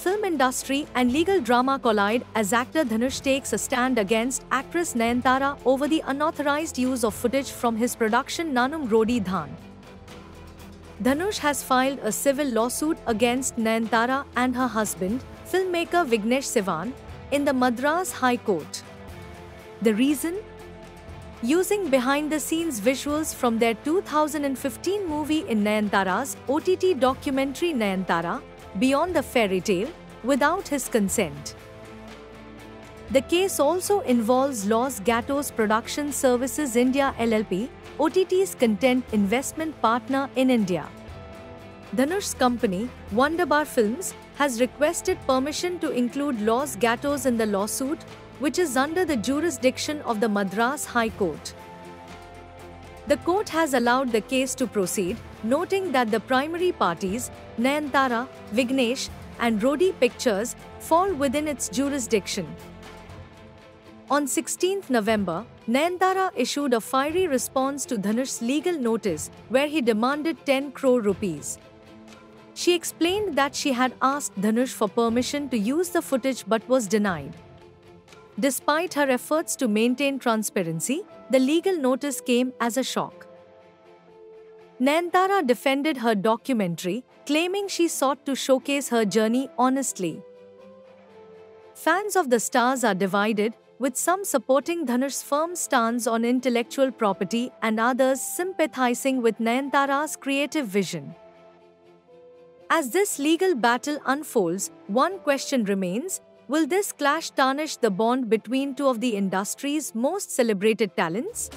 film industry and legal drama collide as actor Dhanush takes a stand against actress Nayanthara over the unauthorized use of footage from his production Naanum Rowdy Dhaan. Dhanush has filed a civil lawsuit against Nayanthara and her husband, filmmaker Vignesh Sivan, in the Madras High Court. The reason? Using behind the scenes visuals from their 2015 movie in Nayanthara's OTT documentary Nayanthara, Beyond the Fairy Tale, without his consent. The case also involves Los Gatos Production Services India LLP, OTT's content investment partner in India. Dhanush's company, Wunderbar Films, has requested permission to include Los Gatos in the lawsuit which is under the jurisdiction of the Madras High Court. The court has allowed the case to proceed, noting that the primary parties, Nayanthara, Vignesh, and Rowdy Pictures, fall within its jurisdiction. On 16 November, Nayanthara issued a fiery response to Dhanush's legal notice where he demanded 10 crore rupees. She explained that she had asked Dhanush for permission to use the footage but was denied. Despite her efforts to maintain transparency, the legal notice came as a shock. Nayanthara defended her documentary, claiming she sought to showcase her journey honestly. Fans of the stars are divided, with some supporting Dhanush's firm stance on intellectual property and others sympathizing with Nayanthara's creative vision. As this legal battle unfolds, one question remains Will this clash tarnish the bond between two of the industry's most celebrated talents?